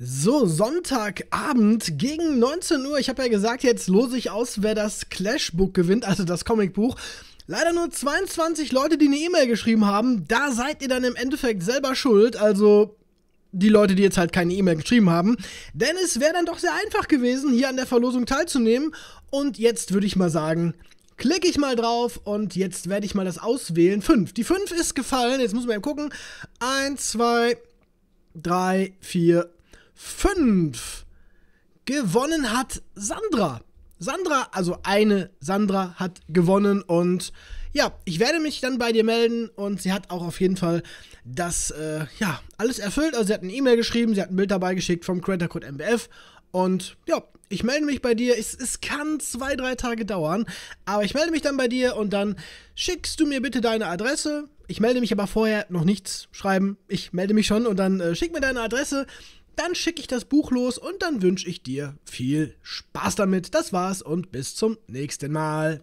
So, Sonntagabend gegen 19 Uhr. Ich habe ja gesagt, jetzt lose ich aus, wer das Clashbook gewinnt, also das Comicbuch. Leider nur 22 Leute, die eine E-Mail geschrieben haben. Da seid ihr dann im Endeffekt selber schuld. Also die Leute, die jetzt halt keine E-Mail geschrieben haben. Denn es wäre dann doch sehr einfach gewesen, hier an der Verlosung teilzunehmen. Und jetzt würde ich mal sagen, klicke ich mal drauf und jetzt werde ich mal das auswählen. 5. Die 5 ist gefallen. Jetzt muss man eben gucken. 1, 2, 3, 4, 5. Gewonnen hat Sandra. Sandra, also eine Sandra hat gewonnen und ja, ich werde mich dann bei dir melden und sie hat auch auf jeden Fall das, äh, ja, alles erfüllt. Also sie hat eine E-Mail geschrieben, sie hat ein Bild dabei geschickt vom Creator Code MBF und ja, ich melde mich bei dir. Es, es kann zwei, drei Tage dauern, aber ich melde mich dann bei dir und dann schickst du mir bitte deine Adresse. Ich melde mich aber vorher noch nichts schreiben. Ich melde mich schon und dann äh, schick mir deine Adresse dann schicke ich das Buch los und dann wünsche ich dir viel Spaß damit. Das war's und bis zum nächsten Mal.